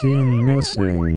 seen missing.